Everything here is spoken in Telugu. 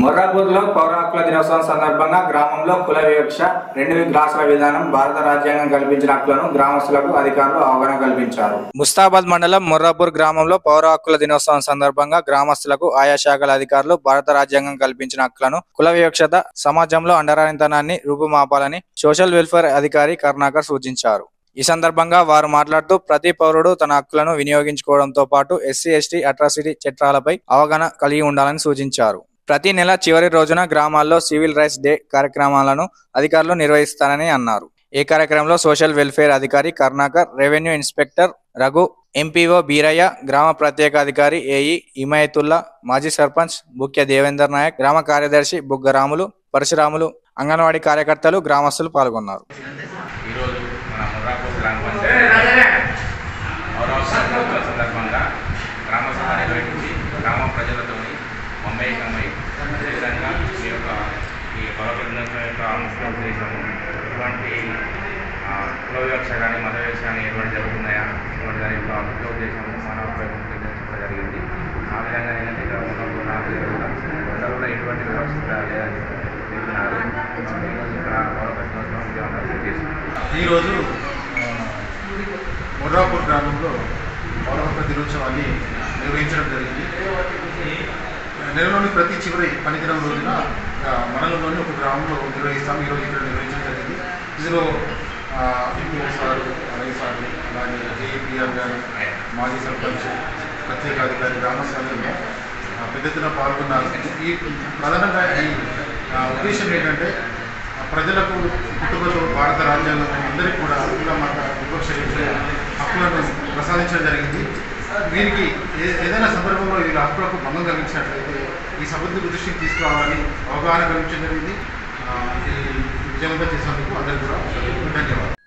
మొర్రాపూర్లో పౌరాకుల దినోత్సవం సందర్భంగా గ్రామంలో కుల వివక్ష రెండు గ్లాసుల విధానం భారత రాజ్యాంగం కల్పించిన హక్కులను గ్రామస్తులకు అధికారులు అవగాహన కల్పించారు. ముస్తాబాద్ మండలం మొర్రాపూర్ గ్రామంలో పౌర హక్కుల దినోత్సవం సందర్భంగా గ్రామస్తులకు ఆయా శాఖల అధికారులు భారత రాజ్యాంగం కల్పించిన హక్కులను కుల వివక్షత సమాజంలో అండరానితనాన్ని రూపుమాపాలని సోషల్ వెల్ఫేర్ అధికారి కరుణాకర్ సూచించారు. ఈ సందర్భంగా వారు మాట్లాడుతూ ప్రతి పౌరుడు తన హక్కులను వినియోగించుకోవడంతో పాటు ఎస్సీ ఎస్టీ అట్రాసిటీ చట్టాలపై అవగాహన కలిగి ఉండాలని సూచించారు. ప్రతి నెల చివరి రోజున గ్రామాల్లో సివిల్ రైట్స్ డే కార్యక్రమాలను అధికారులు నిర్వహిస్తారని అన్నారు. ఈ కార్యక్రమంలో సోషల్ వెల్ఫేర్ అధికారి Karunakar revenue inspector Raghu MPO Beeraiah గ్రామ ప్రత్యేక అధికారి ఏఈ ఇమాయతుల్లా మాజీ సర్పంచ్ ముఖ్య దేవేందర్ నాయక్ గ్రామ కార్యదర్శి బుగ్గరాములు పరశురాములు అంగన్వాడీ కార్యకర్తలు గ్రామస్తులు పాల్గొన్నారు ఈరోజు మన ముర్రాపూర్ గ్రామ పంచాయతీ పౌరవసర దినోత్సవ సందర్భంగా గ్రామ సభ నిర్వహించి గ్రామ ప్రజలతోని మమేకమై అదేవిధంగా ఈ యొక్క ఈ పౌరవసర యొక్క ముస్లిం ఉద్దేశము ఇటువంటి కులవివక్ష కానీ మత వివక్ష కానీ ఎటువంటి జరుగుతున్నాయా ఇటువంటి దాని యొక్క ముఖ్య ఉద్దేశము మానవ ప్రయత్నం జరిగింది ఆ విధంగా ఏంటంటే ఇక్కడ ముర్రాపూర్ గ్రామ ప్రజలు అందరూ కూడా ఎటువంటి వివక్ష లేదని చెప్తున్నారు ఈరోజు ఇక్కడ పౌరవసర దినోత్సవం ఈరోజు ఆ, గ్రామంలో పౌరహక్కుల దినోత్సవాన్ని నిర్వహించడం జరిగింది. నెలలోని ప్రతి చివరి పనిదినం రోజున మండలంలోని ఒక గ్రామంలో నిర్వహిస్తాం. ఈరోజు ఇక్కడ నిర్వహించడం జరిగింది. ఇందులో ఎంపీఓ సారు అలాగే సారు అలాగే జేఈపీఆర్ గారు మాజీ సర్పంచ్ ప్రత్యేక అధికారి గ్రామస్థాయిలో ఆ, పెద్ద ఎత్తున పాల్గొన్నారు. ఈ ప్రధానంగా ఈ ఉద్దేశం ఏంటంటే ప్రజలకు పుట్టుకతో భారత రాజ్యాంగం అందరికీ కూడా హక్కుల మాట వివక్ష హక్కులను ప్రసాదించడం జరిగింది. వీరికి ఏ- ఏదైనా సందర్భంలో వీళ్ళ హక్కులకు భంగం కలిగించినట్లయితే ఈ సభ్యుల దృష్టికి తీసుకురావాలని అవగాహన కలిగించడం జరిగింది. ఆ, విజయవంతం చేసినందుకు అందరికీ కూడా ధన్యవాదాలు.